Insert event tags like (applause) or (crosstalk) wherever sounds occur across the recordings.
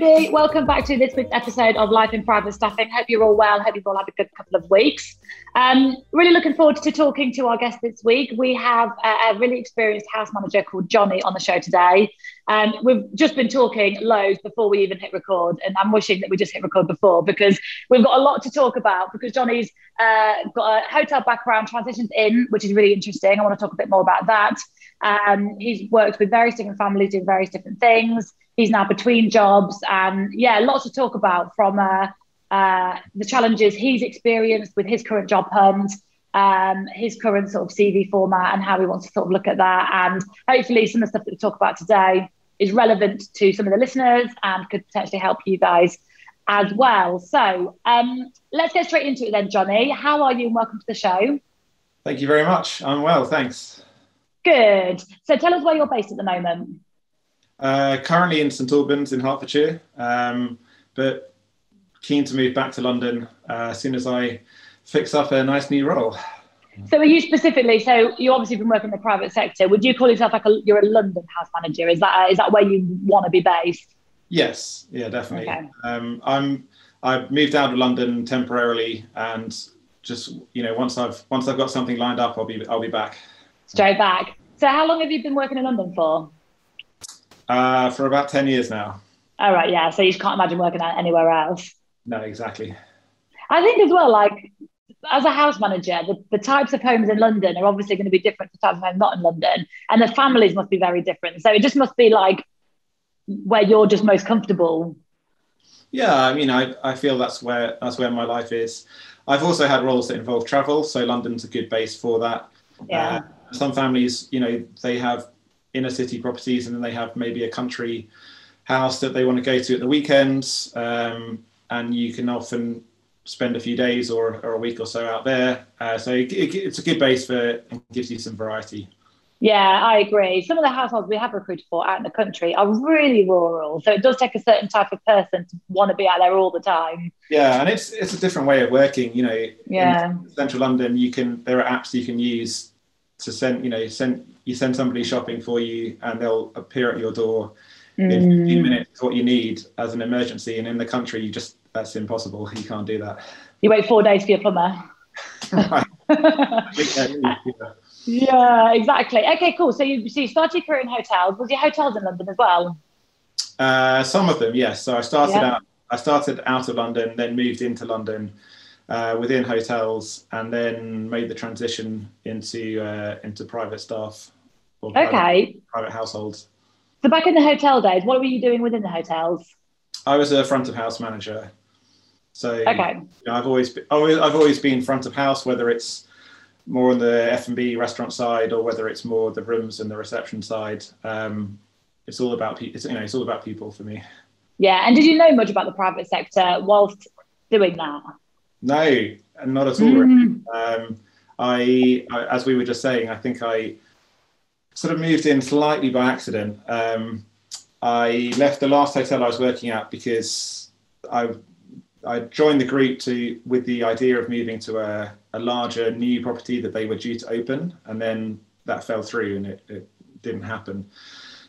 everybody. Welcome back to this week's episode of Life in Private Staffing. Hope you're all well. Hope you've all had a good couple of weeks. Um, really looking forward to talking to our guest this week. We have a, a really experienced house manager called Jonny on the show today. Um, we've just been talking loads before we even hit record, and I'm wishing that we just hit record before because we've got a lot to talk about. Because Jonny's uh, got a hotel background, transitions in, which is really interesting. I want to talk a bit more about that. Um, he's worked with various different families doing various different things. He's now between jobs, and yeah, lots to talk about from uh, uh, the challenges he's experienced with his current job hunt, um, his current sort of CV format, and how he wants to sort of look at that. And hopefully, some of the stuff that we talk about today is relevant to some of the listeners and could potentially help you guys as well. So um, let's get straight into it then, Jonny. How are you? And welcome to the show. Thank you very much. I'm well, thanks. Good. So tell us where you're based at the moment. Uh, currently in St Albans in Hertfordshire, um, but keen to move back to London uh, as soon as I fix up a nice new role. So, are you specifically? So, you obviously been working in the private sector. Would you call yourself like a you're a London house manager? Is that is that where you want to be based? Yes, yeah, definitely. Okay. Um, I'm I've moved out of London temporarily, and just you know once I've once I've got something lined up, I'll be I'll be back. Straight back. So, how long have you been working in London for? Uh, for about 10 years now. All right, yeah. So you can't imagine working out anywhere else. No, exactly. I think as well, like as a house manager, the, the types of homes in London are obviously going to be different to types of homes not in London. And the families must be very different. So it just must be like where you're just most comfortable. Yeah, I mean, I, I feel that's where that's where my life is. I've also had roles that involve travel, so London's a good base for that. Yeah. Uh, some families, you know, they have inner city properties and then they have maybe a country house that they want to go to at the weekends. Um, and you can often spend a few days or, or a week or so out there. Uh, so it, it, it's a good base for it gives you some variety. Yeah, I agree. Some of the households we have recruited for out in the country are really rural, so it does take a certain type of person to want to be out there all the time. Yeah, and it's it's a different way of working. You know, yeah. in central London, you can there are apps you can use to send you know send you send somebody shopping for you and they'll appear at your door mm. in 15 minutes what you need as an emergency. And in the country you just that's impossible. You can't do that. You wait four days for your plumber yeah exactly. Okay cool. So you so you started your career in hotels was your hotels in london as well? Uh, some of them yes. So i started yeah. out i started out of london then moved into london uh, within hotels, and then made the transition into uh, into private staff. okay. Private, private households. So back in the hotel days, what were you doing within the hotels? I was a front of house manager. So okay. You know, I've always been, I've always been front of house, whether it's more on the F and B restaurant side or whether it's more the rooms and the reception side. Um, it's all about people. You know, it's all about people for me. Yeah, and did you know much about the private sector whilst doing that? No, not at all. Mm. Um, I, I, as we were just saying, I think I sort of moved in slightly by accident. Um, I left the last hotel I was working at because I I joined the group to with the idea of moving to a, a larger new property that they were due to open, and then that fell through and it, it didn't happen.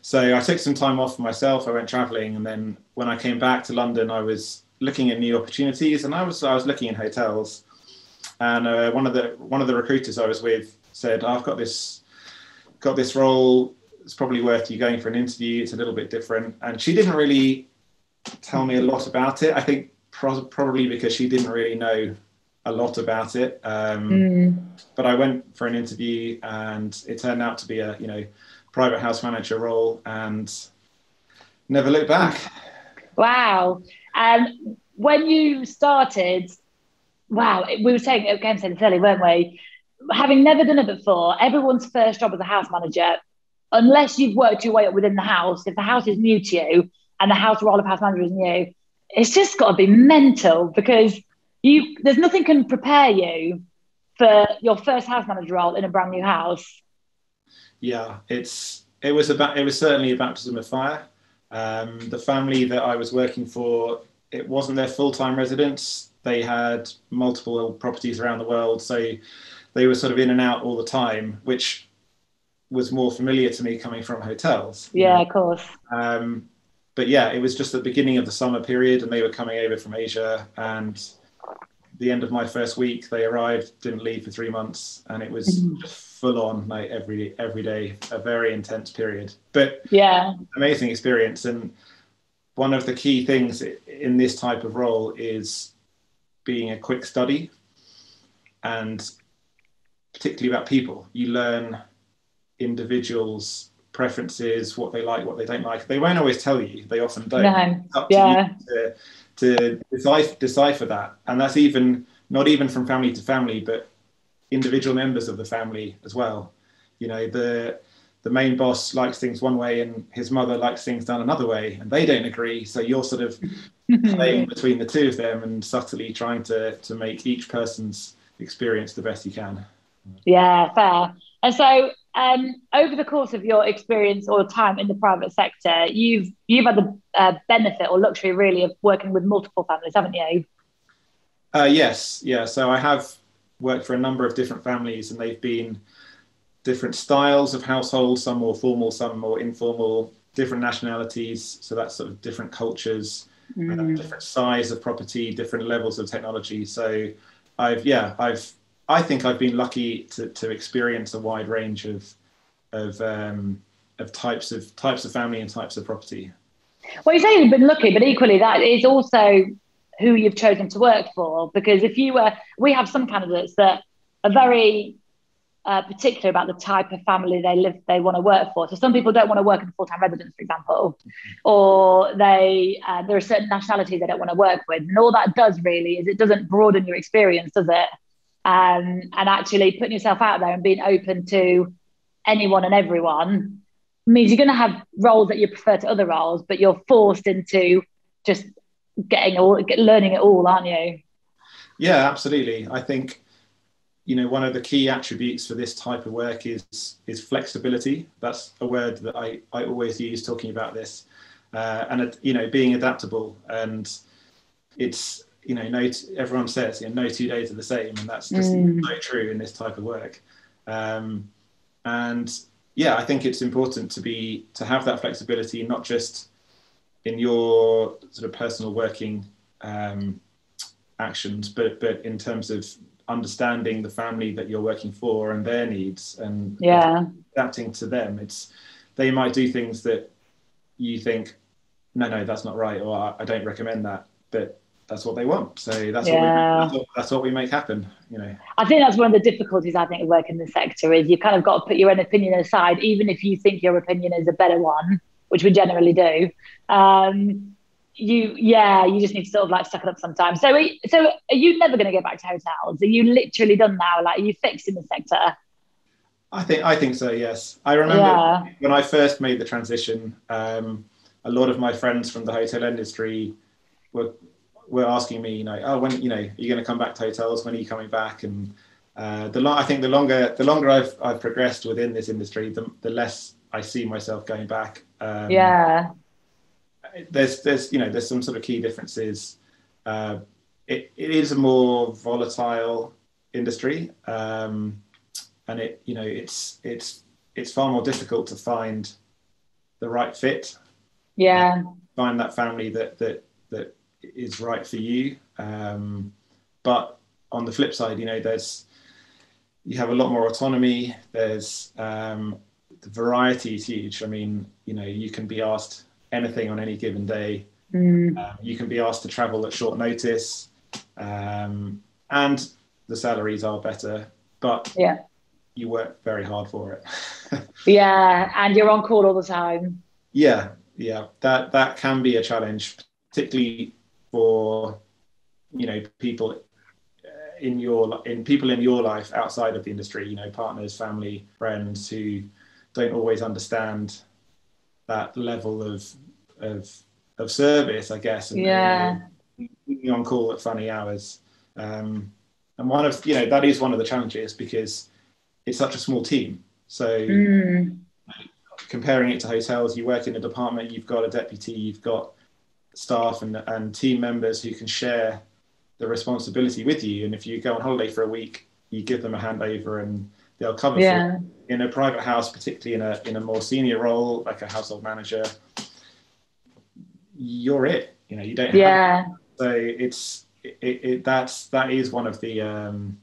So I took some time off for myself. I went traveling, and then when I came back to London, I was looking at new opportunities, and I was I was looking in hotels, and uh, one of the one of the recruiters I was with said, "I've got this got this role. It's probably worth you going for an interview. It's a little bit different." And she didn't really tell me a lot about it. I think pro- probably because she didn't really know a lot about it. Um, mm. But I went for an interview, and it turned out to be a you know private house manager role, and never looked back. Wow. And when you started, wow, we were saying again, saying earlier, weren't we? Having never done it before, everyone's first job as a house manager, unless you've worked your way up within the house, if the house is new to you and the house role of house manager is new, it's just got to be mental because you there's nothing can prepare you for your first house manager role in a brand new house. Yeah, it's it was about it was certainly a baptism of fire. Um, the family that I was working for, it wasn't their full time residence. They had multiple properties around the world, so they were sort of in and out all the time, which was more familiar to me coming from hotels. Yeah, of course. Um, but yeah, it was just the beginning of the summer period, and they were coming over from Asia. And the end of my first week, they arrived, didn't leave for three months, and it was mm-hmm. full on like every every day, a very intense period. But yeah, amazing experience. And one of the key things in this type of role is being a quick study, and particularly about people. You learn individuals preferences, what they like, what they don't like. They won't always tell you. They often don't. No. yeah. To, to decipher, decipher that, and that's even not even from family to family, but individual members of the family as well. You know, the the main boss likes things one way and his mother likes things done another way and they don't agree so you're sort of (laughs) playing between the two of them and subtly trying to to make each person's experience the best you can yeah fair and so um, over the course of your experience or time in the private sector, you've you've had the uh, benefit or luxury really of working with multiple families, haven't you? Uh, yes, yeah. So I have worked for a number of different families, and they've been different styles of households, some more formal, some more informal, different nationalities. So that's sort of different cultures, uh, mm. uh, different size of property, different levels of technology. So I've yeah, I've I think I've been lucky to, to experience a wide range of of um, of types of types of family and types of property. Well, you say you've been lucky, but equally that is also who you've chosen to work for. Because if you were, we have some candidates that are very uh, particular about the type of family they live, they want to work for. So some people don't want to work in a full-time residence, for example, or they uh, there are certain nationalities they don't want to work with, and all that does really is it doesn't broaden your experience, does it? um, and actually putting yourself out there and being open to anyone and everyone means you're going to have roles that you prefer to other roles, but you're forced into just getting all, get, learning it all, aren't you? Yeah, absolutely. I think you know one of the key attributes for this type of work is is flexibility. That's a word that I I always use talking about this, uh, and you know being adaptable and it's you know, no, everyone says, you know, no two days are the same, and that's just mm. so true in this type of work. Um, and yeah, I think it's important to be to have that flexibility, not just in your sort of personal working um, actions, but but in terms of understanding the family that you're working for and their needs and yeah. adapting to them. It's they might do things that you think, no, no, that's not right, or I don't recommend that, but that's what they want. So that's, yeah. what we, that's, what, that's what we make happen. You know, I think that's one of the difficulties I think of working in the sector is you kind of got to put your own opinion aside, even if you think your opinion is a better one, which we generally do. Um, you, yeah, you just need to sort of like suck it up sometimes. So, so are you never going to go back to hotels? Are you literally done now? Like, are you fixed in the sector? I think I think so. Yes, I remember yeah. when I first made the transition. Um, a lot of my friends from the hotel industry were were asking me, you know, oh, when you know, are you going to come back to hotels? When are you coming back? And uh, the long, I think the longer the longer I've I've progressed within this industry, the, the less I see myself going back. Um, yeah. There's there's you know there's some sort of key differences. Uh, it, it is a more volatile industry, um, and it you know it's it's it's far more difficult to find the right fit. Yeah. Find that family that that that is right for you. Um, but on the flip side, you know, there's you have a lot more autonomy. There's um, the variety is huge. I mean, you know, you can be asked anything on any given day. Mm. Um, you can be asked to travel at short notice, um, and the salaries are better. But yeah, you work very hard for it. (laughs) yeah, and you're on call all the time. Yeah, yeah, that that can be a challenge, particularly for you know people uh, in your in people in your life outside of the industry you know partners family friends who don't always understand that level of of of service i guess and yeah being on call at funny hours um, and one of you know that is one of the challenges because it's such a small team so mm. comparing it to hotels you work in a department you've got a deputy you've got staff and, and team members who can share the responsibility with you. And if you go on holiday for a week, you give them a handover and they'll cover yeah. for in a private house, particularly in a in a more senior role like a household manager. you're it. You know, you don't. Yeah. so it's it, it, that's that is one of the um,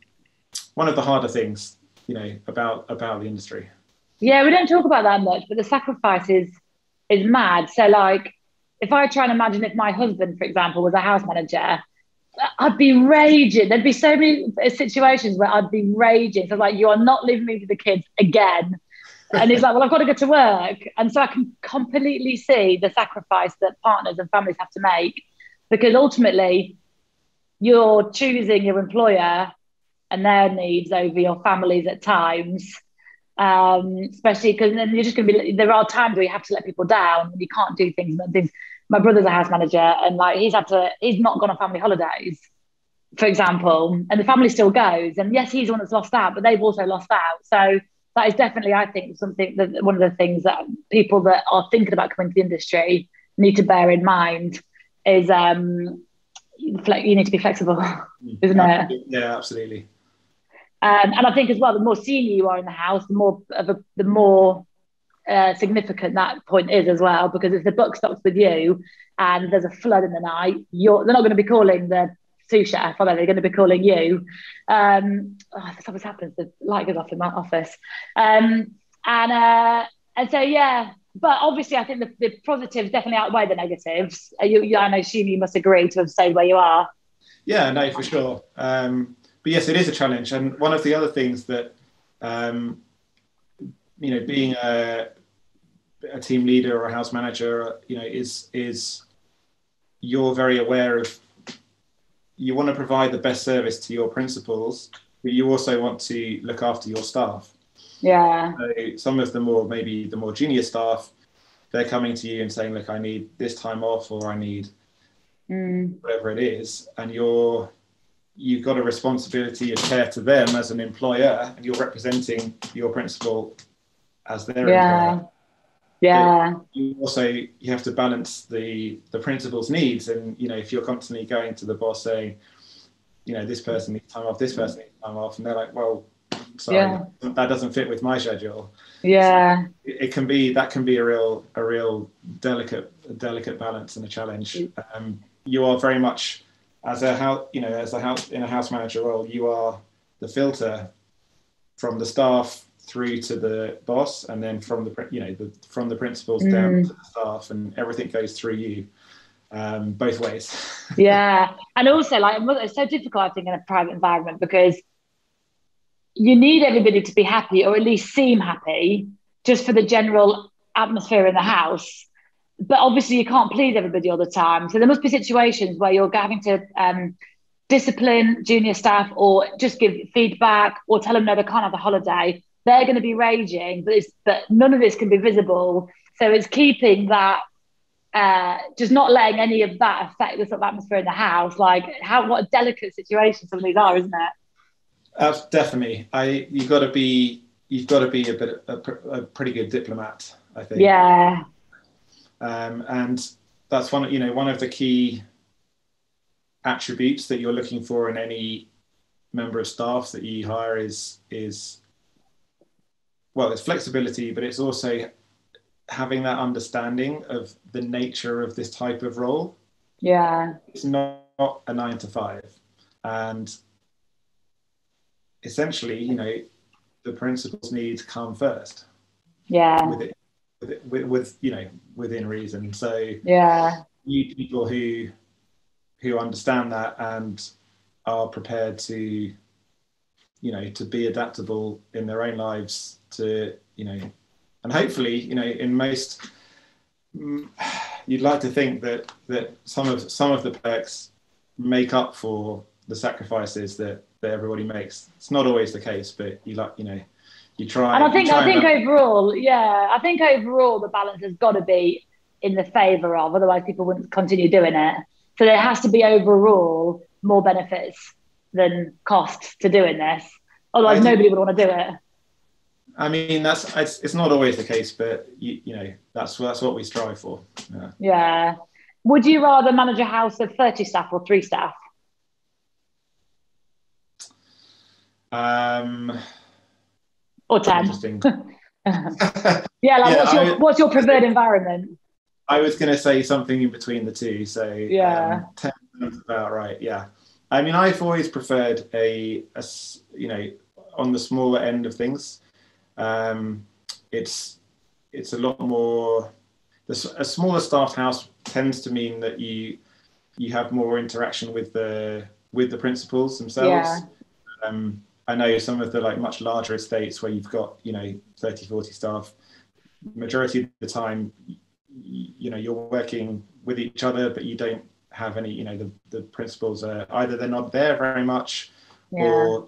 one of the harder things, you know, about about the industry. Yeah, we don't talk about that much, but the sacrifice is is mad. So like, if I try and imagine if my husband, for example, was a house manager, I'd be raging. There'd be so many situations where I'd be raging. So like, you are not leaving me with the kids again. And he's like, well, I've got to go to work. And so I can completely see the sacrifice that partners and families have to make because ultimately you're choosing your employer and their needs over your families at times. Um, especially because then you're just going to be, there are times where you have to let people down and you can't do things. And things. My brother's a house manager and like he's had to, he's not gone on family holidays, for example, and the family still goes. And yes, he's the one that's lost out, but they've also lost out. So that is definitely, I think, something that one of the things that people that are thinking about coming to the industry need to bear in mind is um, you need to be flexible, mm. isn't it? Yeah, absolutely. Um, and I think as well, the more senior you are in the house, the more of a, the more uh, significant that point is as well. Because if the book stops with you and there's a flood in the night, you're they're not going to be calling the sous chef, are they? They're going to be calling you. Um, oh, this always happens. The light goes off in my office, um, and uh, and so yeah, but obviously, I think the, the positives definitely outweigh the negatives. Uh, you, you, I assume you must agree to have stayed where you are. Yeah, no, for sure. Um, but yes, it is a challenge, and one of the other things that um, you know, being a, a team leader or a house manager, you know, is is you're very aware of. You want to provide the best service to your principals, but you also want to look after your staff. Yeah. So some of the more maybe the more junior staff, they're coming to you and saying, "Look, I need this time off, or I need mm. whatever it is," and you're you've got a responsibility of care to them as an employer, and you're representing your principal as their yeah. employer. Yeah. But you also you have to balance the the principal's needs, and you know if you're constantly going to the boss saying, you know, this person needs time off, this person needs time off, and they're like, well, sorry, yeah. that doesn't fit with my schedule. Yeah. So it, it, can be that can be a real a real delicate delicate balance and a challenge. Um, you are very much as a house, you know, as a house in a house manager role, you are the filter from the staff through to the boss, and then from the you know the, from the principals mm. down to the staff, and everything goes through you um, both ways. (laughs) yeah, and also like it's so difficult, I think, in a private environment because you need everybody to be happy or at least seem happy just for the general atmosphere in the house. But obviously, you can't please everybody all the time. So there must be situations where you're having to um, discipline junior staff or just give feedback or tell them no, they can't have a holiday. They're going to be raging, but but none of this can be visible. So it's keeping that, uh, just not letting any of that affect the sort of atmosphere in the house. Like how what a delicate situation some of these are, isn't it? Uh, definitely. I you've got to be you've got to be a bit a, a pretty good diplomat. I think. Yeah. Um, and that's one you know one of the key attributes that you're looking for in any member of staff that you hire is is well it's flexibility but it's also having that understanding of the nature of this type of role yeah it's not, not a nine to five and essentially, you know, the principal's needs come first. Yeah. With it, with, it, with, with you know, within reason. So yeah, you people who who understand that and are prepared to, you know, to be adaptable in their own lives to, you know, and hopefully, you know, in most mm, you'd like to think that that some of some of the perks make up for the sacrifices that that everybody makes. It's not always the case, but you like you know you try. And I think I think overall, yeah, I think overall the balance has got to be in the favour of. Otherwise, people wouldn't continue doing it. So there has to be overall more benefits than costs to doing this. Otherwise, nobody would want to do it. I mean, that's it's, it's not always the case, but you, you know that's that's what we strive for. Yeah. yeah. Would you rather manage a house of thirty staff or three staff? Um, or ten. (laughs) yeah, like (laughs) yeah, what's your what's your preferred environment? I was going to say something in between the two. So yeah, um, ten sounds about right. Yeah, I mean, I've always preferred a, a you know on the smaller end of things. Um, it's it's a lot more. A smaller staff house tends to mean that you you have more interaction with the with the principals themselves. Yeah. Um, I know some of the like much larger estates where you've got you know 30, 40 staff. Majority of the time, you know you're working with each other, but you don't have any. You know the the principals are either they're not there very much, yeah. or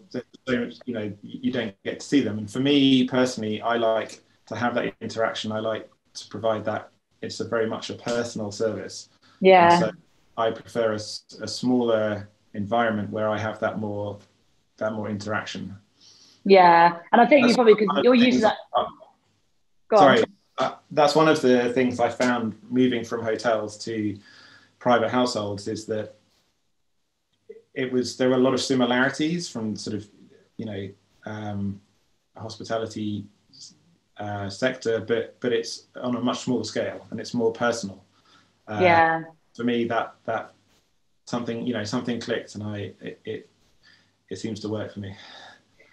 you know you don't get to see them. And for me personally, I like to have that interaction. I like to provide that. It's a very much a personal service. Yeah. So I prefer a, a smaller environment where I have that more that more interaction. Yeah, and I think that's you probably because you're used to that. Sorry, uh, that's one of the things I found moving from hotels to private households is that it was there were a lot of similarities from sort of you know um, hospitality uh, sector, but but it's on a much smaller scale and it's more personal. Uh, yeah. For me, that that something you know something clicked and I it, it, it seems to work for me.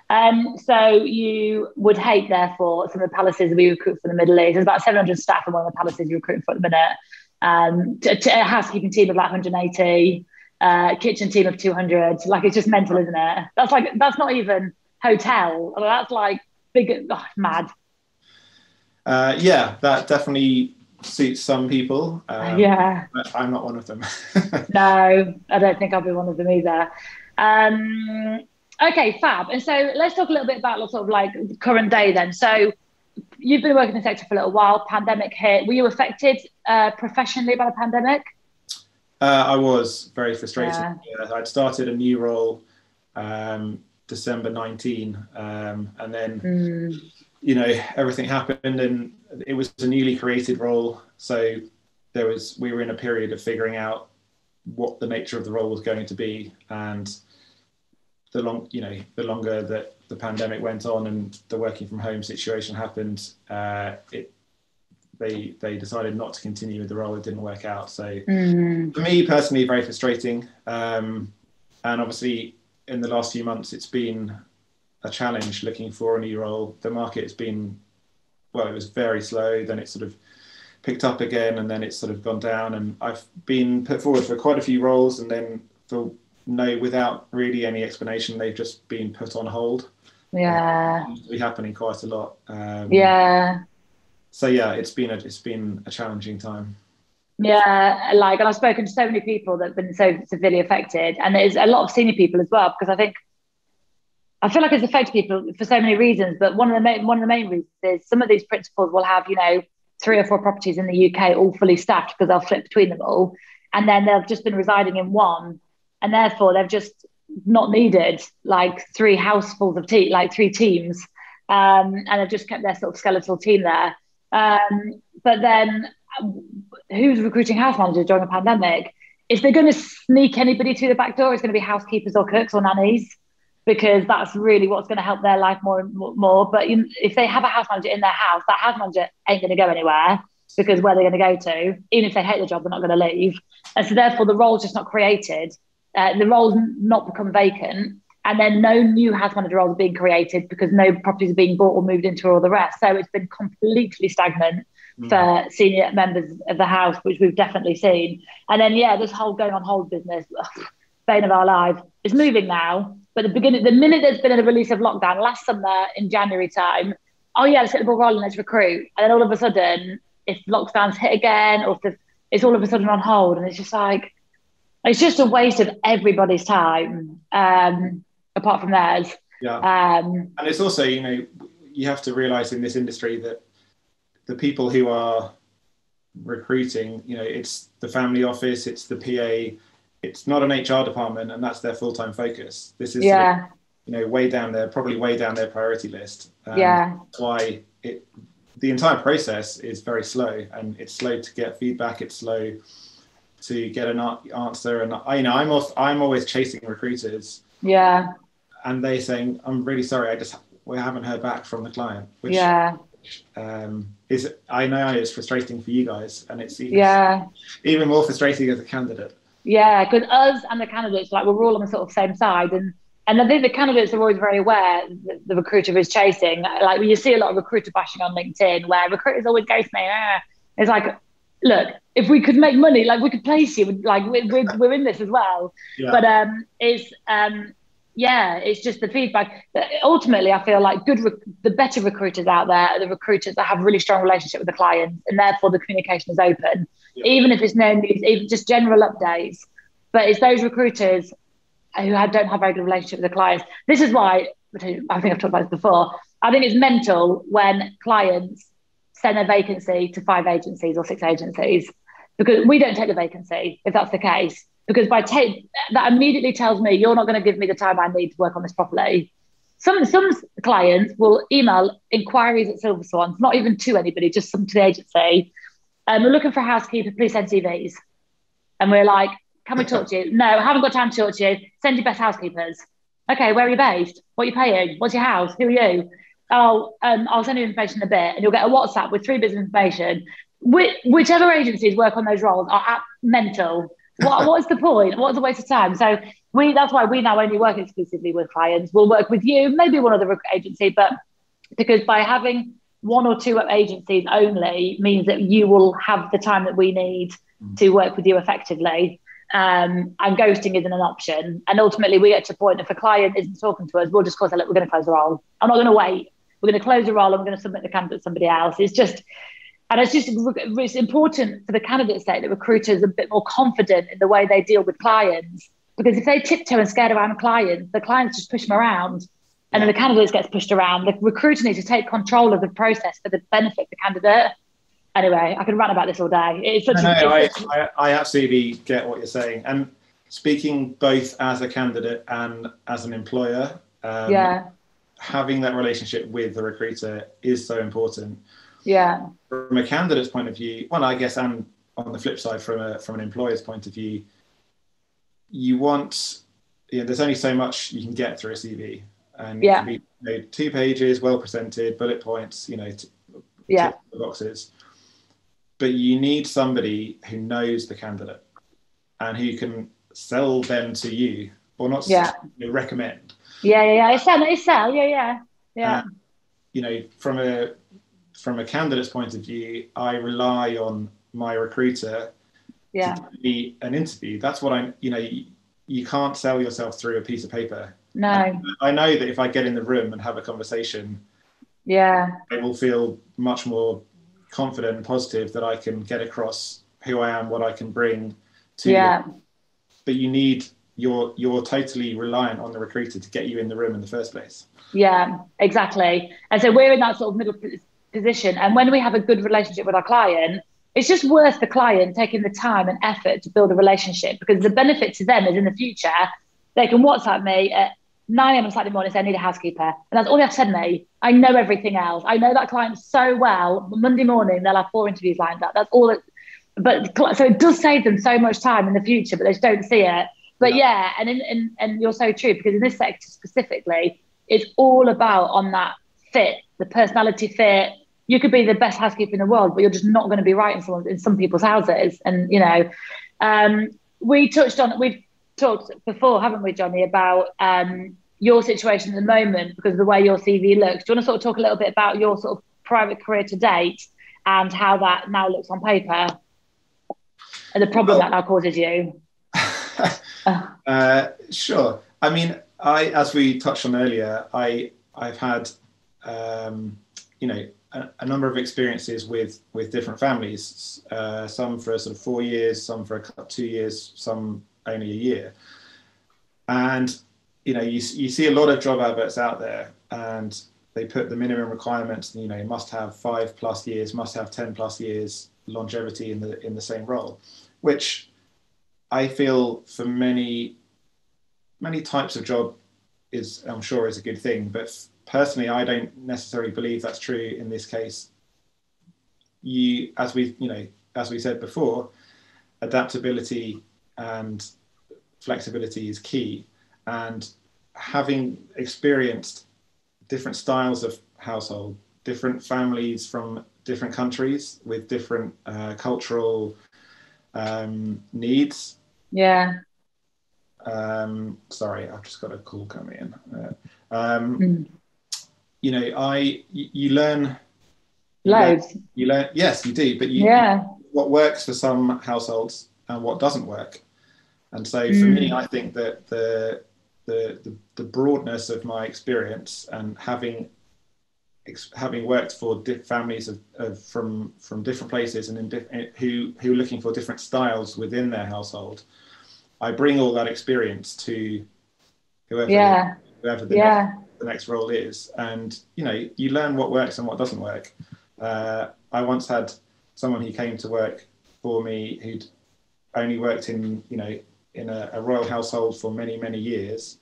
Um, so you would hate, therefore, some of the palaces we recruit for the Middle East. There's about 700 staff in one of the palaces you're recruiting for at the minute. Um, to, to a housekeeping team of like 180, uh, kitchen team of 200. Like it's just mental, isn't it? That's like that's not even hotel. I mean, that's like big, oh, mad. Uh, yeah, that definitely suits some people. Um, yeah, I'm not one of them. (laughs) no, I don't think I'll be one of them either. Um, okay, fab. And so let's talk a little bit about sort of like current day then. So you've been working in the sector for a little while. Pandemic hit. Were you affected uh, professionally by the pandemic? Uh, I was very frustrated. Yeah. I'd started a new role um, December 19, um, and then mm. you know everything happened, and it was a newly created role. So there was we were in a period of figuring out what the nature of the role was going to be, and the long you know the longer that the pandemic went on and the working from home situation happened, uh, it they they decided not to continue with the role. It didn't work out. So mm. for me personally, very frustrating. Um, and obviously, in the last few months, it's been a challenge looking for a new role. The market has been well, it was very slow. Then it sort of picked up again, and then it's sort of gone down. And I've been put forward for quite a few roles, and then for no, without really any explanation, they've just been put on hold. Yeah, uh, be happening quite a lot. Um, yeah. So yeah, it's been a it's been a challenging time. Yeah, like, and I've spoken to so many people that have been so severely affected, and there's a lot of senior people as well, because I think I feel like it's affected people for so many reasons. But one of the main one of the main reasons is some of these principals will have, you know, three or four properties in the UK all fully staffed because they'll flip between them all, and then they've just been residing in one, and therefore they've just not needed like three housefuls of tea, like three teams, um, and they've just kept their sort of skeletal team there. Um, but then, who's recruiting house managers during a pandemic? If they're going to sneak anybody through the back door, it's going to be housekeepers or cooks or nannies because that's really what's going to help their life more and more. But if they have a house manager in their house, that house manager ain't going to go anywhere because where they're going to go to, even if they hate the job, they're not going to leave. And so therefore, the role's just not created uh, the roles not become vacant, and then no new house manager roles are being created because no properties are being bought or moved into all the rest. So it's been completely stagnant mm. for senior members of the house, which we've definitely seen. And then yeah, this whole going on hold business, ugh, bane of our lives, is moving now. But the beginning, the minute there's been a release of lockdown last summer in January time, oh yeah, let's get the ball rolling, let's recruit. And then all of a sudden, if lockdowns hit again, or if it's all of a sudden on hold, and it's just like it's just a waste of everybody's time, um, apart from theirs. Yeah. Um, and it's also, you know, you have to realize in this industry that the people who are recruiting, you know, it's the family office, it's the PA, it's not an HR department, and that's their full time focus. This is, yeah. Sort of, you know, way down there, probably way down their priority list. Um, yeah. That's why it, the entire process is very slow, and it's slow to get feedback. It's slow to get an answer. And I, you know, I'm off, I'm always chasing recruiters. Yeah. And they saying, "I'm really sorry, I just we haven't heard back from the client." Which, yeah. um, is I know it's frustrating for you guys, and it's even, yeah even more frustrating as a candidate. Yeah, because us and the candidates, like we're all on the sort of same side, and and I think the candidates are always very aware that the recruiter is chasing. Like when you see a lot of recruiter bashing on LinkedIn, where recruiters always ghost me. Ah. It's like, look, if we could make money, like we could place you, like we're, we're in this as well. Yeah. But um, it's um, yeah, it's just the feedback. Ultimately, I feel like good, rec- the better recruiters out there are the recruiters that have really strong relationship with the clients, and therefore the communication is open, yeah. even if it's no news, even just general updates. But it's those recruiters who don't have very good relationship with the clients. This is why I think I've talked about this before. I think it's mental when clients send a vacancy to five agencies or six agencies because we don't take the vacancy if that's the case because by take that immediately tells me you're not going to give me the time I need to work on this properly. Some some clients will email inquiries at Silver Swans, not even to anybody, just some to the agency. And um, we're looking for a housekeeper, please send CVs. And we're like, can we talk to you? (laughs) No, I haven't got time to talk to you. Send your best housekeepers. Okay, where are you based? What are you paying? What's your house? Who are you? Oh, um, I'll send you information in a bit, and you'll get a WhatsApp with three bits of information. Which, whichever agencies work on those roles are at mental what, what's the point? What's the waste of time? So we that's why we now only work exclusively with clients. We'll work with you, maybe one other agency, but because by having one or two agencies only means that you will have the time that we need mm. to work with you effectively. Um, and ghosting isn't an option. And ultimately, we get to a point if a client isn't talking to us, we'll just close it. We're going to close the role. I'm not going to wait. We're going to close the role and we're going to submit the candidate to somebody else. It's just and it's just it's important for the candidate. candidates that recruiters are a bit more confident in the way they deal with clients. Because if they tiptoe and scared around clients, the clients just push them around. And then the candidate gets pushed around. The recruiter needs to take control of the process for the benefit of the candidate. Anyway, I can rant about this all day. It's such no, a, no, I, I, I absolutely get what you're saying. And speaking both as a candidate and as an employer, um, yeah, having that relationship with the recruiter is so important yeah. From a candidate's point of view, well, I guess, and on the flip side, from a from an employer's point of view, you want, you know, there's only so much you can get through a CV, and yeah, be, you know, two pages, well presented, bullet points, you know, t- yeah, boxes. But you need somebody who knows the candidate and who can sell them to you, or not yeah. you know, recommend. Yeah, yeah, yeah. It's sell, it's sell. Yeah, yeah, yeah. you know, from a from a candidate's point of view, I rely on my recruiter yeah. to be an interview. That's what I'm, you know, you, you can't sell yourself through a piece of paper. No. I know that if I get in the room and have a conversation, yeah, I will feel much more confident and positive that I can get across who I am, what I can bring to yeah. You. But you need you're you're totally reliant on the recruiter to get you in the room in the first place. Yeah, exactly. And so we're in that sort of middle position. And when we have a good relationship with our client, it's just worth the client taking the time and effort to build a relationship because the benefit to them is in the future, they can WhatsApp me at 9 a.m. on Saturday morning say, I need a housekeeper. And that's all they have to send me. I know everything else. I know that client so well. Monday morning, they'll have four interviews lined up. That's all. It, but so it does save them so much time in the future, but they just don't see it. But yeah, and, in, in, and you're so true because in this sector specifically, it's all about on that fit, the personality fit, you could be the best housekeeper in the world, but you're just not going to be right in some in some people's houses. And you know, um, we touched on we've talked before, haven't we, Jonny, about um, your situation at the moment because of the way your CV looks. Do you want to sort of talk a little bit about your sort of private career to date and how that now looks on paper and the problem well, that now causes you? (laughs) uh, sure. I mean, I as we touched on earlier, I I've had um, you know a, number of experiences with with different families. Uh, some for sort of four years, some for two years, some only a year. And you know, you you see a lot of job adverts out there, and they put the minimum requirements. You know, you must have five plus years, must have ten plus years longevity in the in the same role, which I feel for many many types of job is I'm sure is a good thing, but personally, I don't necessarily believe that's true in this case. You, as we, you know, as we said before, adaptability and flexibility is key. And having experienced different styles of household, different families from different countries with different uh, cultural um, needs. Yeah. Um, sorry, I've just got a call coming in. Uh, um, mm. You know, I you, learn loads. You learn, you learn, yes, you do, but you, yeah. what works for some households and what doesn't work. And so for mm. me, I think that the, the, the the broadness of my experience and having having worked for families of, of, from from different places and in who who are looking for different styles within their household, I bring all that experience to whoever yeah. whoever the, yeah. Next, the next role is, and you know you learn what works and what doesn't work. Uh, I once had someone who came to work for me who'd only worked in you know in a, a royal household for many many years,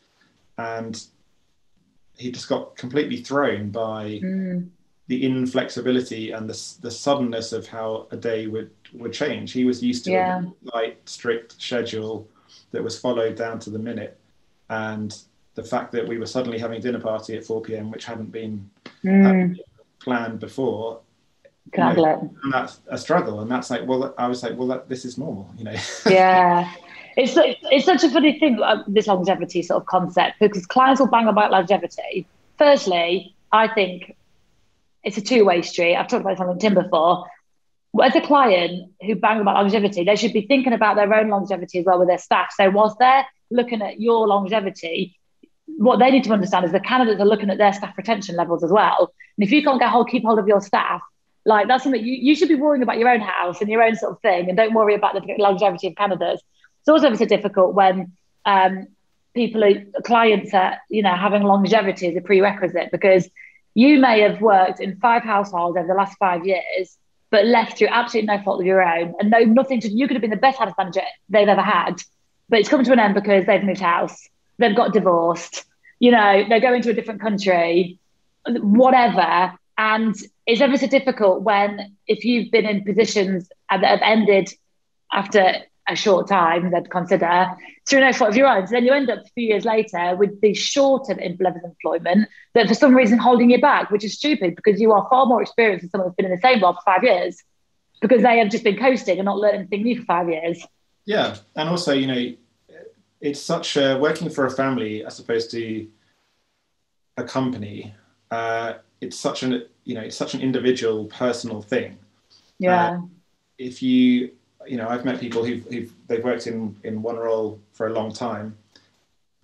and he just got completely thrown by mm. the inflexibility and the, the suddenness of how a day would would change. He was used to yeah. a light, strict schedule that was followed down to the minute, and the fact that we were suddenly having a dinner party at 4 p.m., which hadn't been, mm. planned before. Know, and that's a struggle, and that's like, well, I was like, well, that, this is normal, you know. (laughs) yeah, it's it's such a funny thing uh, this longevity sort of concept because clients will bang about longevity. Firstly, I think it's a two way street. I've talked about this on LinkedIn before. As a client who bang about longevity, they should be thinking about their own longevity as well with their staff. So whilst they're looking at your longevity, what they need to understand is the candidates are looking at their staff retention levels as well. And if you can't get hold, keep hold of your staff, like that's something you, you should be worrying about your own house and your own sort of thing, and don't worry about the longevity of candidates it's also obviously difficult when um, people are clients are you know having longevity as a prerequisite because you may have worked in five households over the last five years but left through absolutely no fault of your own and no nothing to you could have been the best house manager they've ever had but it's come to an end because they've moved house they've got divorced you know they're going to a different country whatever and it's ever so difficult when if you've been in positions that have ended after a short time they'd consider through no fault of your own. So then you end up a few years later with the shorter level of employment that for some reason holding you back, which is stupid because you are far more experienced than someone who's been in the same role for five years because they have just been coasting and not learning anything new for five years. Yeah. And also, you know, it's such a, working for a family as opposed to a company. Uh, it's such an, you know, it's such an individual personal thing. Yeah. Uh, if you you know, I've met people who've, who've they've worked in in one role for a long time.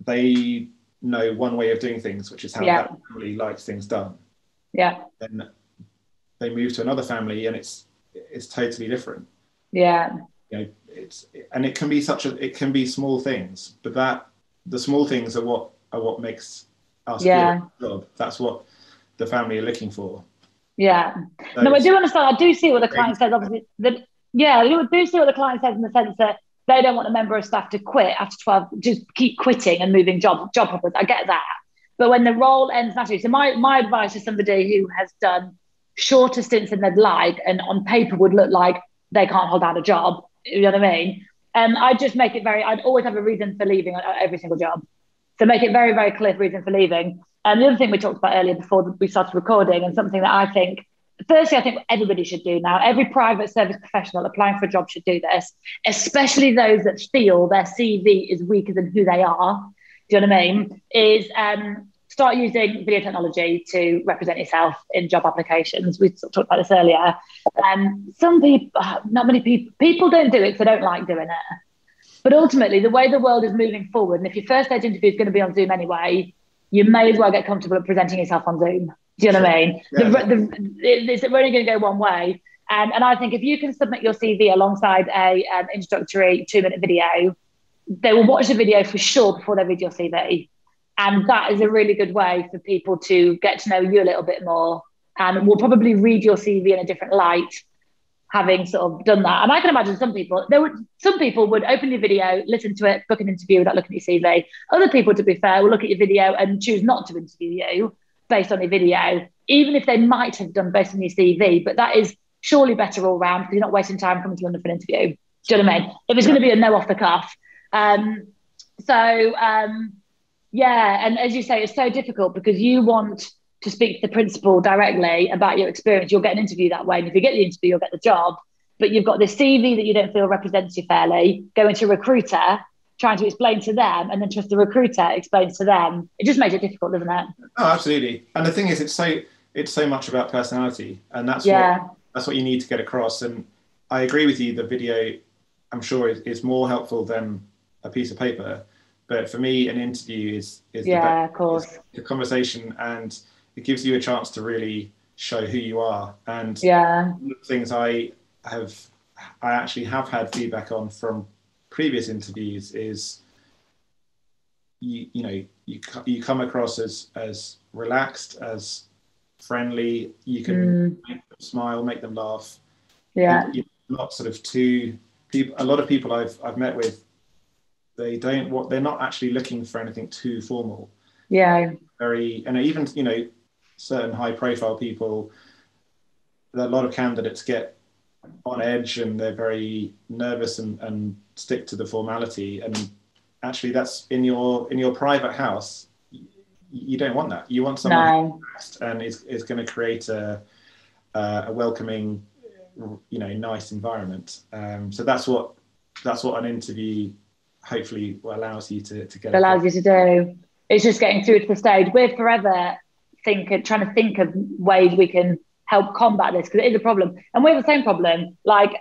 They know one way of doing things, which is how yeah. that family likes things done. Yeah. Then they move to another family, and it's it's totally different. Yeah. You know, it's and it can be such a it can be small things, but that the small things are what are what makes us yeah. job. That's what the family are looking for. Yeah. So no, I do understand. I do see what the client says. Obviously, the yeah, you do see what the client says in the sense that they don't want a member of staff to quit after 12, just keep quitting and moving job job hoppers. I get that. But when the role ends naturally, so my, my advice to somebody who has done shorter stints than they'd like and on paper would look like they can't hold out a job, you know what I mean? And um, I'd just make it very, I'd always have a reason for leaving at every single job. So make it very, very clear reason for leaving. And the other thing we talked about earlier before we started recording, and something that I think firstly, I think everybody should do now. Every private service professional applying for a job should do this, especially those that feel their CV is weaker than who they are. Do you know what I mean? Is um, start using video technology to represent yourself in job applications. We talked about this earlier. Um, some people, (sighs) not many people, people don't do it because they don't like doing it. But ultimately, the way the world is moving forward, and if your first stage interview is going to be on Zoom anyway, you may as well get comfortable at presenting yourself on Zoom. Do you know what I mean? Yeah. The, the, it's only going to go one way. Um, and I think if you can submit your CV alongside a um, introductory two minute video, they will watch the video for sure before they read your CV. And that is a really good way for people to get to know you a little bit more. And will probably read your CV in a different light, having sort of done that. And I can imagine some people, there would some people would open your video, listen to it, book an interview without looking at your CV. Other people, to be fair, will look at your video and choose not to interview you based on your video, even if they might have done based on your CV. But that is surely better all round because you're not wasting time coming to London for an interview. Do you know what I mean? If it's going to be a no off the cuff. Um, so, um, yeah, and as you say, it's so difficult because you want to speak to the principal directly about your experience, you'll get an interview that way. And if you get the interview, you'll get the job. But you've got this CV that you don't feel represents you fairly, going to a recruiter, trying to explain to them, and then trust the recruiter explains to them. It just makes it difficult, doesn't it? Oh, absolutely. And the thing is, it's so it's so much about personality, and that's yeah. what that's what you need to get across. And I agree with you. The video, I'm sure, is, is more helpful than a piece of paper. But for me, an interview is is yeah, the, of course, the conversation and it gives you a chance to really show who you are. And yeah, things I have, I actually have had feedback on from previous interviews is you, you know, you, you come across as, as relaxed, as friendly, you can mm. make them smile, make them laugh. Yeah. you're not sort of too people, a lot of people I've, I've met with, they don't what they're not actually looking for anything too formal. Yeah. Very, and even, you know, certain high profile people, a lot of candidates get on edge and they're very nervous and, and stick to the formality. And actually, that's in your in your private house. You don't want that. You want someone no. and is, is going to create a, a welcoming, you know, nice environment. Um, so that's what that's what an interview hopefully allows you to, to get. Allows you to do. It's just getting through to the stage. We're forever think trying to think of ways we can help combat this because it is a problem. And we have the same problem. Like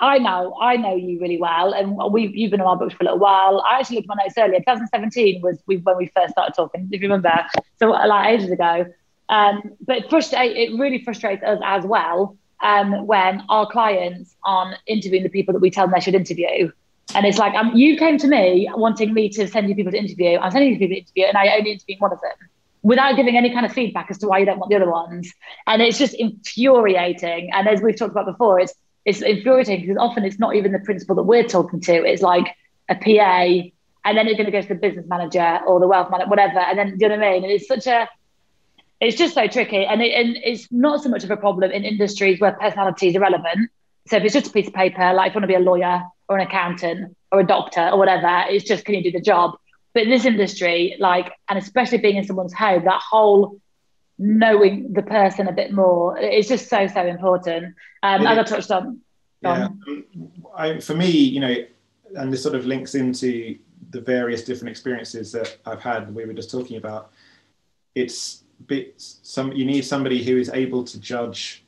I know I know you really well and we've you've been on our books for a little while. I actually looked at my notes earlier. 2017 was we, when we first started talking if you remember. So like ages ago. Um, but it, frustrate, it really frustrates us as well um, when our clients aren't interviewing the people that we tell them they should interview and it's like um, you came to me wanting me to send you people to interview I'm sending you people to interview and I only interviewed one of them without giving any kind of feedback as to why you don't want the other ones. And it's just infuriating. And as we've talked about before, it's it's infuriating because often it's not even the principal that we're talking to. It's like a PA, and then it's going to go to the business manager or the wealth manager, whatever. And then, do you know what I mean? And it's such a, it's just so tricky. And, it, and it's not so much of a problem in industries where personality is irrelevant. So if it's just a piece of paper, like if you want to be a lawyer or an accountant or a doctor or whatever, it's just can you do the job? But in this industry, like, and especially being in someone's home, that whole knowing the person a bit more is just so so important. Um, as I touched on. Yeah, I, for me, you know, and this sort of links into the various different experiences that I've had. We were just talking about. It's bit some. You need somebody who is able to judge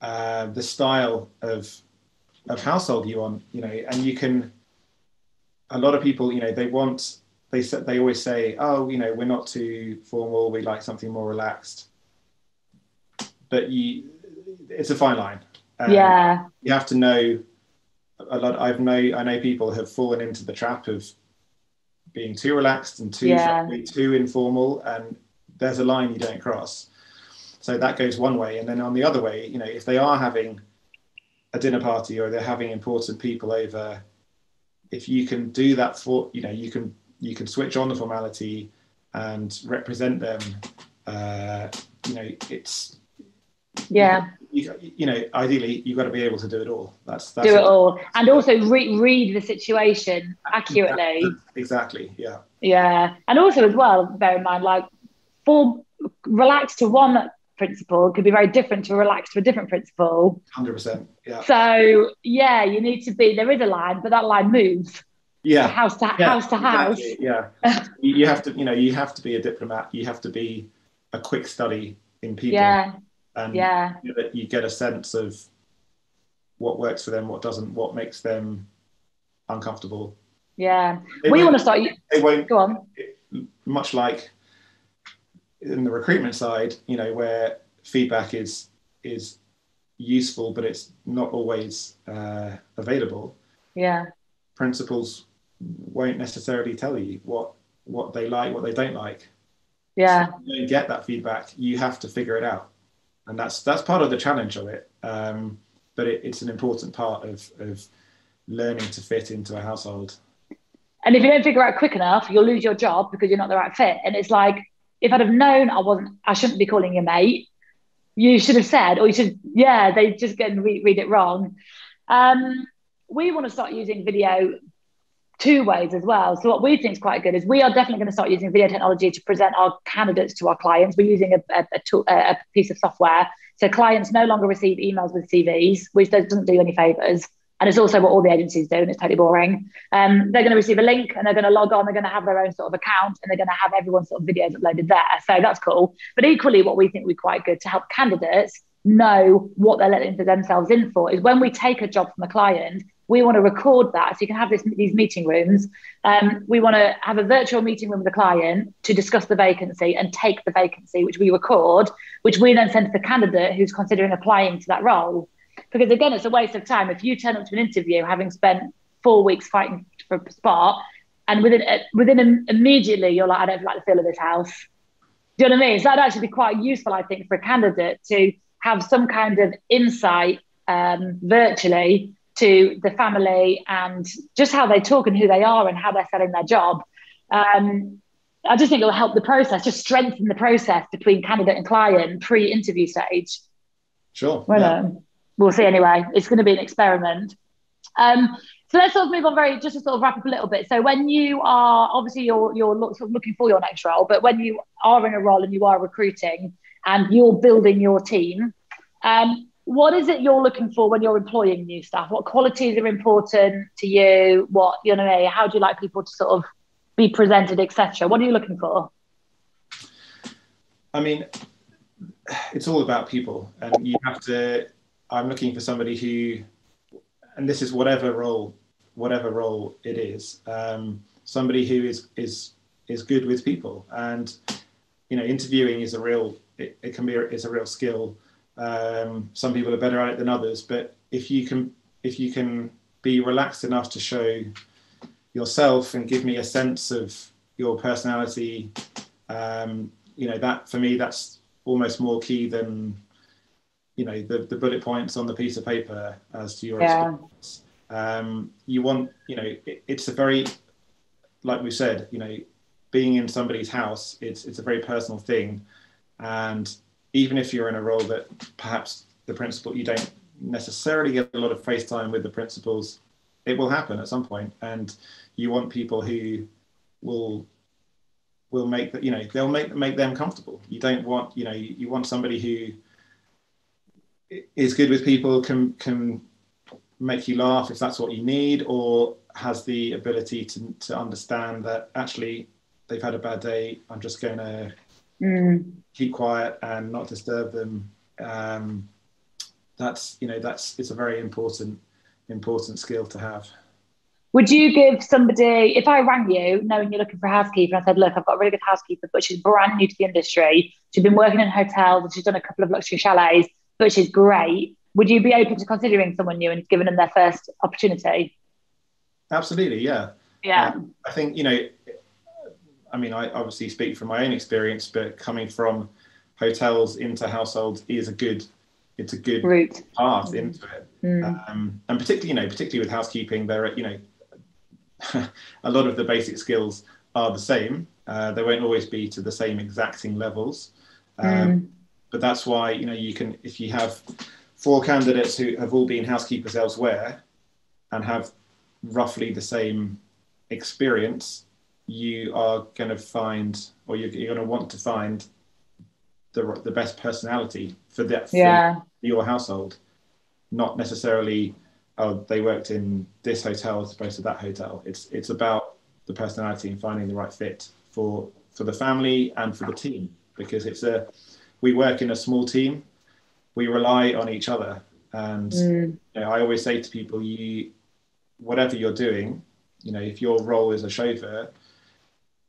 uh, the style of of household you want. You know, and you can a lot of people, you know, they want they they always say, oh, you know, we're not too formal. We like something more relaxed. But you, it's a fine line. Um, yeah. You have to know a lot. I've know I know people have fallen into the trap of being too relaxed and too yeah. too informal, and there's a line you don't cross. So that goes one way, and then on the other way, you know, if they are having a dinner party or they're having important people over if you can do that for you know you can you can switch on the formality and represent them uh, you know it's yeah. you, you, know ideally you've got to be able to do it all. That's, that's do it all. And also re- read the situation accurately. Exactly. Yeah. Yeah. And also as well bear in mind like for relax to one principal could be very different to relax to a different principal. 100%. Yeah. So, yeah, you need to be, there is a line, but that line moves. Yeah. House to yeah, house to house. Exactly. Yeah. (laughs) you have to, you know, you have to be a diplomat. You have to be a quick study in people. Yeah. And yeah. you get a sense of what works for them, what doesn't, what makes them uncomfortable. Yeah. They we want to start. They won't. Go on. Much like in the recruitment side, you know, where feedback is is useful, but it's not always uh, available. Yeah. Principals won't necessarily tell you what what they like, what they don't like. Yeah. So you don't get that feedback. You have to figure it out, and that's that's part of the challenge of it. Um, but it, it's an important part of of learning to fit into a household. And if you don't figure out quick enough, you'll lose your job because you're not the right fit. And it's like if I'd have known I wasn't, I shouldn't be calling your mate, you should have said, or you should, yeah, they just get and read, read it wrong. Um, we want to start using video two ways as well. So what we think is quite good is we are definitely going to start using video technology to present our candidates to our clients. We're using a, a, a, tool, a piece of software. So clients no longer receive emails with CVs, which doesn't do any favors. And it's also what all the agencies do, and it's totally boring. Um, they're going to receive a link and they're going to log on, they're going to have their own sort of account, and they're going to have everyone's sort of videos uploaded there. So that's cool. But equally, what we think would be quite good to help candidates know what they're letting themselves in for is when we take a job from a client, we want to record that. So you can have this, these meeting rooms. Um, we want to have a virtual meeting room with the client to discuss the vacancy and take the vacancy, which we record, which we then send to the candidate who's considering applying to that role. Because again, it's a waste of time. If you turn up to an interview having spent four weeks fighting for a spot, and within uh, within immediately you're like, I don't like the feel of this house. Do you know what I mean? So that'd actually be quite useful, I think, for a candidate to have some kind of insight um, virtually to the family and just how they talk and who they are and how they're selling their job. Um, I just think it will help the process, just strengthen the process between candidate and client pre-interview stage. Sure. Well, yeah. um, we'll see anyway. It's going to be an experiment. Um, so let's sort of move on very just to sort of wrap up a little bit. So when you are obviously you're you're sort of looking for your next role, but when you are in a role and you are recruiting and you're building your team, um, what is it you're looking for when you're employing new staff? What qualities are important to you? What you know? How do you like people to sort of be presented, etc.? What are you looking for? I mean, it's all about people, and you have to I'm looking for somebody who, and this is whatever role, whatever role it is, um, somebody who is is is good with people, and you know, interviewing is a real it, it can be a, it's a real skill. Um, some people are better at it than others, but if you can if you can be relaxed enough to show yourself and give me a sense of your personality, um, you know that for me that's almost more key than you know the, the bullet points on the piece of paper as to your yeah. experience. Um, you want you know it, it's a very like we said you know being in somebody's house it's it's a very personal thing and even if you're in a role that perhaps the principal you don't necessarily get a lot of face time with the principals it will happen at some point and you want people who will will make that you know they'll make make them comfortable you don't want you know you, you want somebody who is good with people, can can make you laugh if that's what you need, or has the ability to to understand that actually they've had a bad day. I'm just going to mm. keep quiet and not disturb them. Um, that's you know that's it's a very important important skill to have. Would you give somebody, if I rang you knowing you're looking for a housekeeper, and I said, look, I've got a really good housekeeper, but she's brand new to the industry. She's been working in hotels and she's done a couple of luxury chalets which is great. Would you be open to considering someone new and giving them their first opportunity? Absolutely, yeah. Yeah. Um, I think, you know, I mean, I obviously speak from my own experience, but coming from hotels into households is a good, it's a good route path into it. Mm. Um, and particularly, you know, particularly with housekeeping, there are, you know, (laughs) a lot of the basic skills are the same. Uh, they won't always be to the same exacting levels. Um, mm but that's why you know you can if you have four candidates who have all been housekeepers elsewhere and have roughly the same experience you are going to find or you're, you're going to want to find the, the best personality for that yeah. for your household not necessarily oh they worked in this hotel as opposed to that hotel it's it's about the personality and finding the right fit for for the family and for the team because it's a we work in a small team. We rely on each other, and mm. you know, I always say to people, you whatever you're doing, you know, if your role is a chauffeur,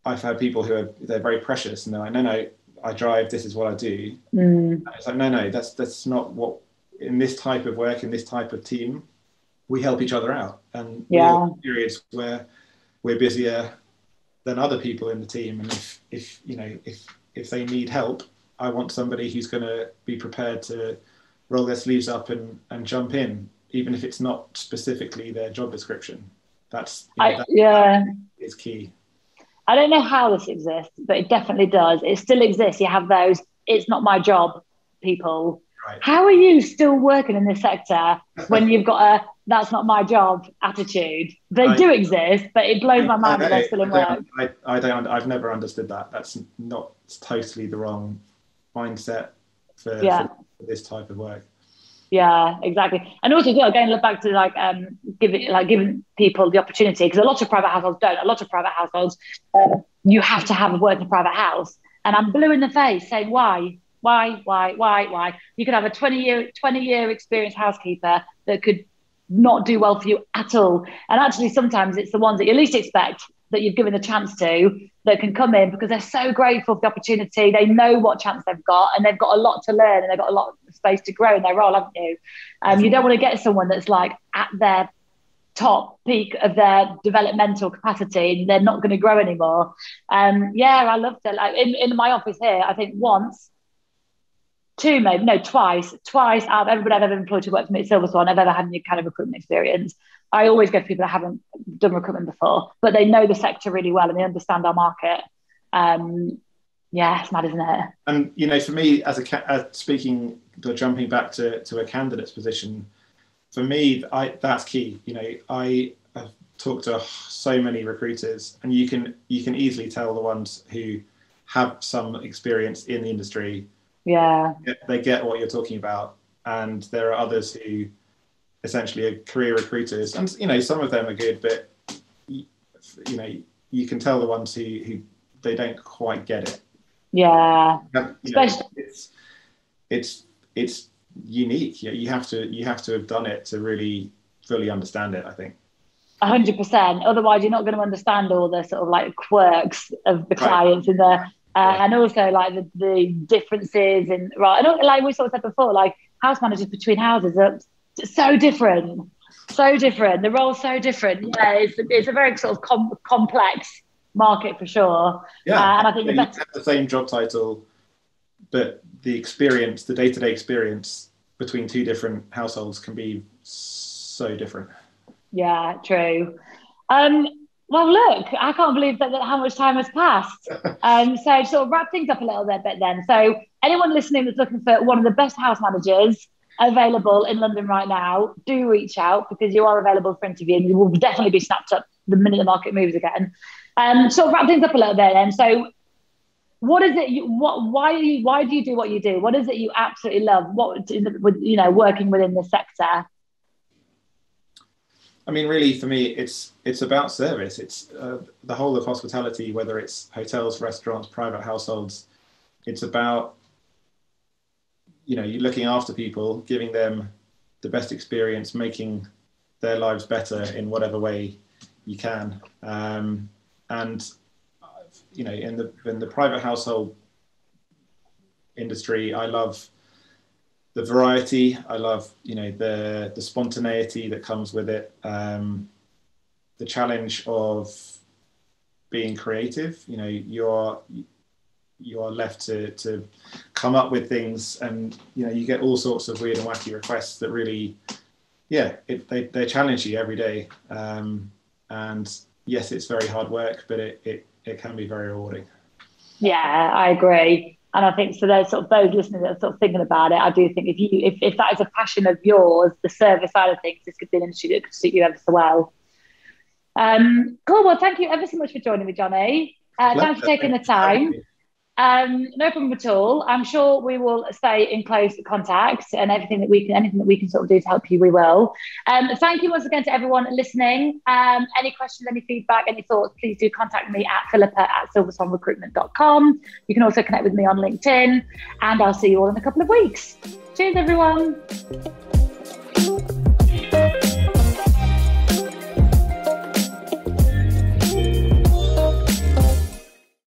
I've had people who are they're very precious and they're like, no, no, I drive. This is what I do. Mm. It's like, no, no, that's that's not what in this type of work in this type of team, we help each other out. And yeah, periods where we're busier than other people in the team, and if if you know if if they need help, I want somebody who's going to be prepared to roll their sleeves up and, and jump in, even if it's not specifically their job description. That's you know, I, that, yeah, is key. I don't know how this exists, but it definitely does. It still exists. You have those "it's not my job" people, right. how are you still working in this sector when you've got a that's not my job attitude? They I, do exist, but it blows my mind that they're still in work. I, I don't. I've never understood that. That's not totally the wrong mindset for, yeah. for this type of work. Yeah, exactly. And also, again, look back to like um, giving like giving people the opportunity because a lot of private households don't. A lot of private households, uh, you have to have a working private house, and I'm blue in the face saying why, why, why, why, why. You could have a 20 year 20 year experienced housekeeper that could not do well for you at all. And actually, sometimes it's the ones that you least expect that you've given the chance to that can come in because they're so grateful for the opportunity. They know what chance they've got and they've got a lot to learn and they've got a lot of space to grow in their role, haven't you? Um, you don't want to get someone that's like at their top peak of their developmental capacity and they're not going to grow anymore. Um, yeah, I loved it. Like in, in my office here, I think once two maybe no twice twice out of everybody I've ever employed to work for me at Silver Swan I've ever had any kind of recruitment experience I always go to people that haven't done recruitment before but they know the sector really well and they understand our market. Um, yeah it's mad isn't it? And you know for me as a uh, speaking jumping back to, to a candidate's position for me I that's key. You know I have talked to so many recruiters and you can you can easily tell the ones who have some experience in the industry. Yeah. They get what you're talking about and there are others who essentially are career recruiters and you know some of them are good but you, you know you can tell the ones who, who they don't quite get it. Yeah. Know, Especially- it's it's it's unique. You have to you have to have done it to really fully understand it i think. 100% otherwise you're not going to understand all the sort of like quirks of the clients right. and the uh, and also like the, the differences in right and like we sort of said before like house managers between houses are so different. So different. The role's so different. Yeah it's, it's a very sort of com- complex market for sure. Yeah. Uh, and i think yeah, the, have the same job title but the experience the day-to-day experience between two different households can be so different. Yeah true. Um well, look, I can't believe that, that how much time has passed. (laughs) Um, so, sort of wrap things up a little bit, bit then. So, anyone listening that's looking for one of the best house managers available in London right now, do reach out because you are available for interview and you will definitely be snapped up the minute the market moves again. Um, so, wrap things up a little bit then. So, what is it? You, what? Why you? Why do you do what you do? What is it you absolutely love? What you know working within the sector? I mean, really, for me, it's it's about service. It's uh, the whole of hospitality, whether it's hotels, restaurants, private households. It's about you know you're looking after people, giving them the best experience, making their lives better in whatever way you can. Um, and you know, in the in the private household industry, I love the variety. I love you know the the spontaneity that comes with it. Um, the challenge of being creative. You know, you're you are left to to come up with things, and you know you get all sorts of weird and wacky requests that really, yeah, it, they they challenge you every day. Um, and yes, it's very hard work, but it it it can be very rewarding. Yeah, I agree. And I think for those sort of those listening that are sort of thinking about it. I do think if you if, if that is a passion of yours, the service side of things, this could be an industry that could suit you ever so well. Um, cool. Well, thank you ever so much for joining me, Jonny. Uh, thanks for taking the time. Um, no problem at all. I'm sure we will stay in close contact and everything that we can, anything that we can sort of do to help you, we will. Um, thank you once again to everyone listening. Um, any questions, any feedback, any thoughts, please do contact me at philippa at silverswanrecruitment.com. You can also connect with me on LinkedIn and I'll see you all in a couple of weeks. Cheers, everyone.